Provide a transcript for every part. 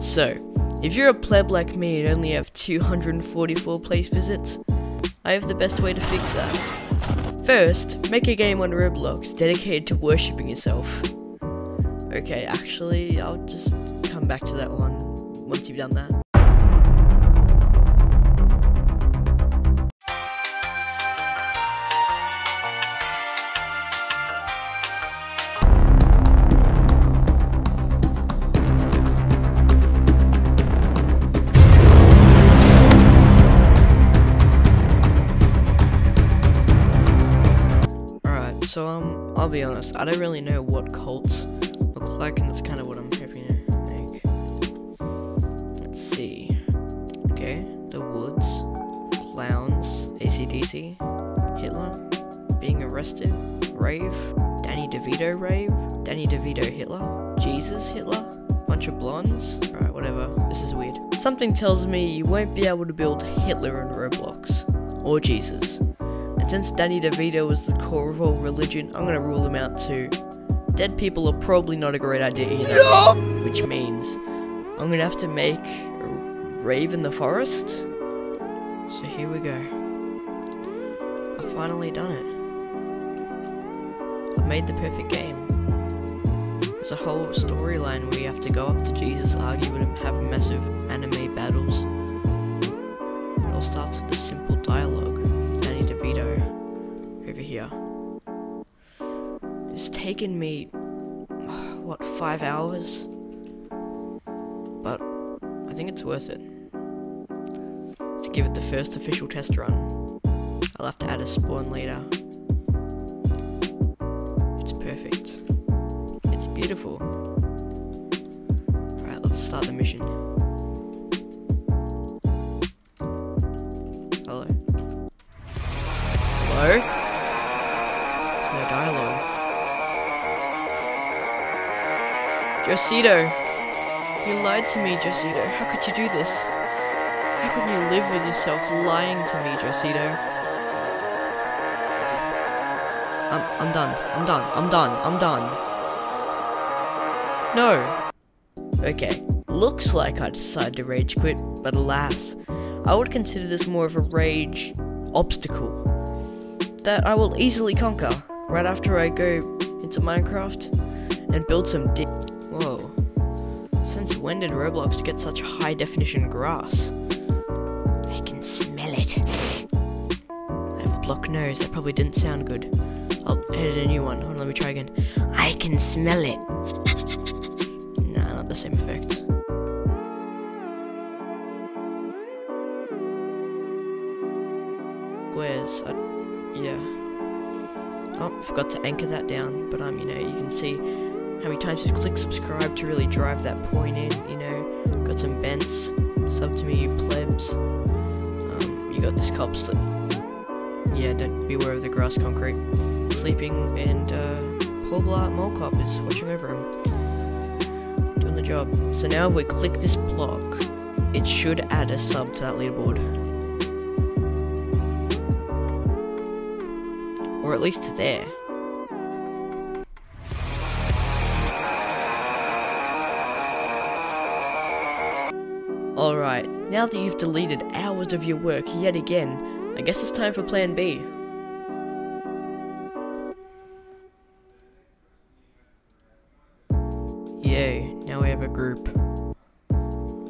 So, if you're a pleb like me and only have 244 place visits, I have the best way to fix that. First, make a game on Roblox dedicated to worshipping yourself. Okay, actually, I'll just come back to that one once you've done that. I'll be honest, I don't really know what cults look like, and that's kind of what I'm hoping to make. Let's see. Okay, the Woods, Clowns, ACDC, Hitler, being arrested, Rave, Danny DeVito Rave, Danny DeVito Hitler, Jesus Hitler, bunch of blondes. Alright, whatever, this is weird. Something tells me you won't be able to build Hitler in Roblox, or Jesus. Since Danny DeVito is the core of all religion, I'm gonna rule him out too. Dead people are probably not a great idea either. Which means I'm gonna have to make a rave in the forest. So here we go. I've finally done it. I've made the perfect game. There's a whole storyline where you have to go up to Jesus, argue with him, have massive anime battles. Here. It's taken me, what, five hours? But I think it's worth it. To give it the first official test run, I'll have to add a spawn later. It's perfect. It's beautiful. Alright, let's start the mission. Josito! You lied to me, Josito. How could you do this? How can you live with yourself lying to me, Josito? I'm, I'm done. I'm done. I'm done. I'm done. No. Okay. Looks like I decided to rage quit, but alas, I would consider this more of a rage obstacle that I will easily conquer right after I go into Minecraft and build some di- Whoa. Since when did Roblox get such high definition grass? I can smell it. I have a blocked nose, that probably didn't sound good. I'll edit a new one. Hold on, let me try again. I can smell it. Nah, not the same effect. Squares. I, yeah. Oh, forgot to anchor that down, but um, you know, you can see how many times you click subscribe to really drive that point in. You know, got some bents. Sub to me, you plebs. Um, you got this cop that. Yeah, don't beware of the grass concrete. Sleeping and uh, Paul Blart Mall Cop is watching over him. Doing the job. So now if we click this block, it should add a sub to that leaderboard. Or at least there. Alright, now that you've deleted hours of your work yet again, I guess it's time for plan B. Yay, now we have a group.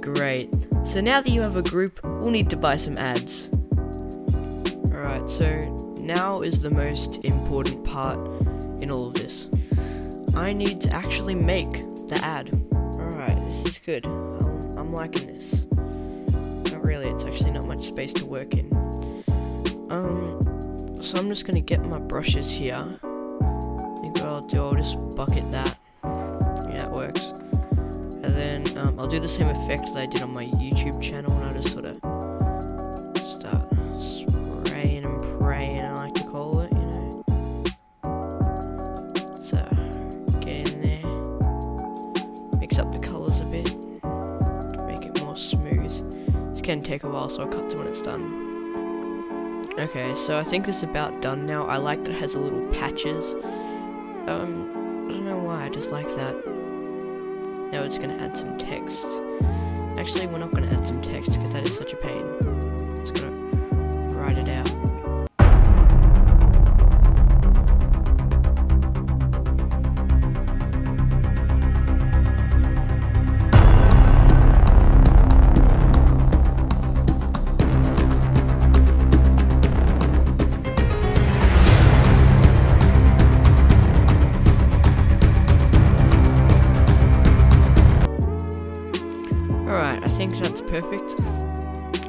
Great. So now that you have a group, we'll need to buy some ads. Alright, so now is the most important part in all of this. I need to actually make the ad. Alright, this is good. I'm, liking this. Not really, it's actually not much space to work in. Um, so I'm just gonna get my brushes here. I think I'll do, I'll just bucket that. Yeah, it works. And then um, I'll do the same effect that I did on my YouTube channel, and I'll just sort of can take a while, so I'll cut to when it's done. Okay, so I think this is about done now. I like that it has a little patches. Um, I don't know why, I just like that. Now it's gonna add some text. Actually, we're not going to add some text because that is such a pain. I'm just going to write it out. Perfect.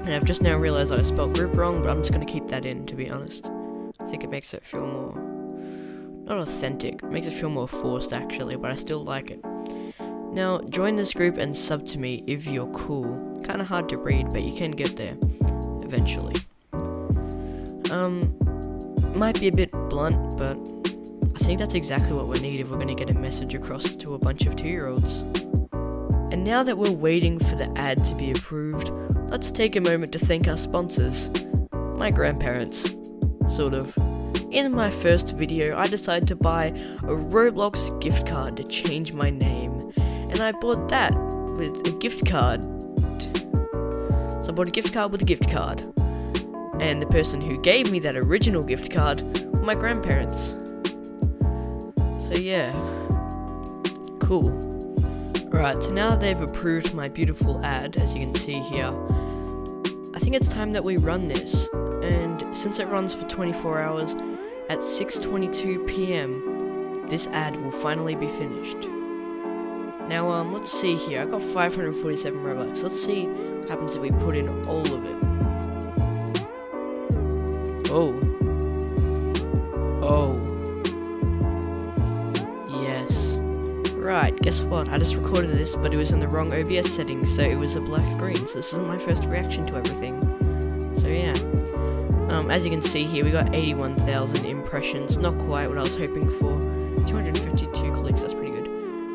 And I've just now realised that I spelled group wrong, but I'm just going to keep that in, to be honest. I think it makes it feel more... Not authentic. It makes it feel more forced, actually, but I still like it. Now, join this group and sub to me if you're cool. Kinda hard to read, but you can get there. Eventually. Um, might be a bit blunt, but I think that's exactly what we need if we're going to get a message across to a bunch of two-year-olds. And now that we're waiting for the ad to be approved, let's take a moment to thank our sponsors. My grandparents. Sort of. In my first video, I decided to buy a Roblox gift card to change my name. And I bought that with a gift card. So I bought a gift card with a gift card. And the person who gave me that original gift card were my grandparents. So yeah. Cool. Right, so now they've approved my beautiful ad, as you can see here, I think it's time that we run this. And since it runs for 24 hours, at 6.22 p.m., this ad will finally be finished. Now, um, let's see here. I got 547 Robux. Let's see what happens if we put in all of it. Oh. Oh. Right, guess what? I just recorded this, but it was in the wrong OBS settings, so it was a black screen, so this isn't my first reaction to everything. So yeah. Um, as you can see here, we got 81,000 impressions, not quite what I was hoping for. 252 clicks, that's pretty good.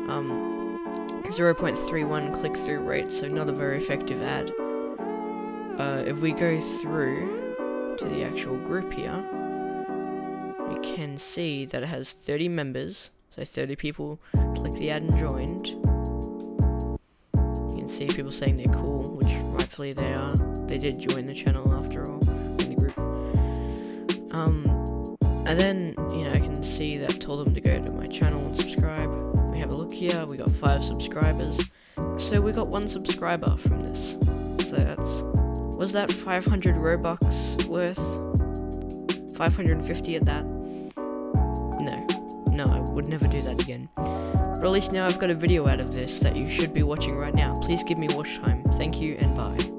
Um, 0.31 click-through rate, so not a very effective ad. Uh, if we go through to the actual group here, we can see that it has 30 members, so 30 people click the ad and joined. You can see people saying they're cool, which rightfully they are. They did join the channel after all, in the group. Um, and then, you know, I can see that I've told them to go to my channel and subscribe. We have a look here, we got five subscribers. So we got one subscriber from this. So that's, was that 500 Robux worth? 550 at that? No. I would never do that again. But at least now I've got a video out of this that you should be watching right now. Please give me watch time. Thank you and bye.